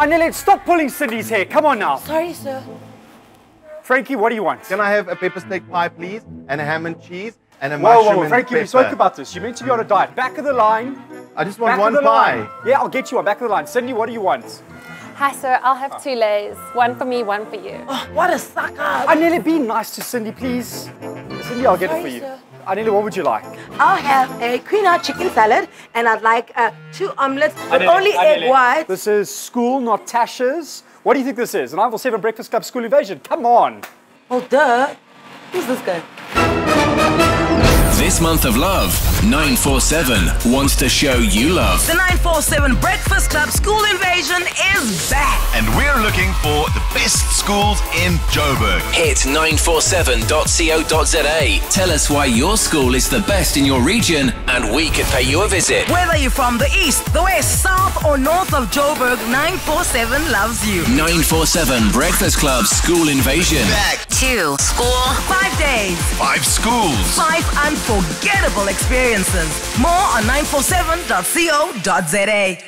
Annette, stop pulling Cindy's hair. Come on now. Sorry, sir. Frankie, what do you want? Can I have a pepper steak pie, please? And a ham and cheese? And a Whoa, mushroom whoa, whoa, and Frankie, pepper. we spoke about this. You're meant to be on a diet. Back of the line. I just want Back one of the pie. line. Yeah, I'll get you one. Back of the line. Cindy, what do you want? Hi, sir. I'll have two Lay's. One for me, one for you. Oh, what a sucker. Annette, be nice to Cindy, please. Cindy, I'll get it for you. sir. Annette, what would you like? I'll have a quinoa chicken salad and I'd like uh, two omelets with Annette, only egg whites. This is school, not Tashas. What do you think this is? An Ivel 7 Breakfast Club school invasion. Come on. Well, duh. Who's this guy? This month of love, 947 wants to show you love. The 947 Breakfast Club School Invasion is back. And we're looking for the best schools in Joburg. Hit 947.co.za. Tell us why your school is the best in your region and we could pay you a visit. Whether you're from the east, the west, south, or north of Joburg, 947 loves you. 947 Breakfast Club School Invasion. Back, to school, five days, five schools. five unforgettable experiences. More on 947.co.za.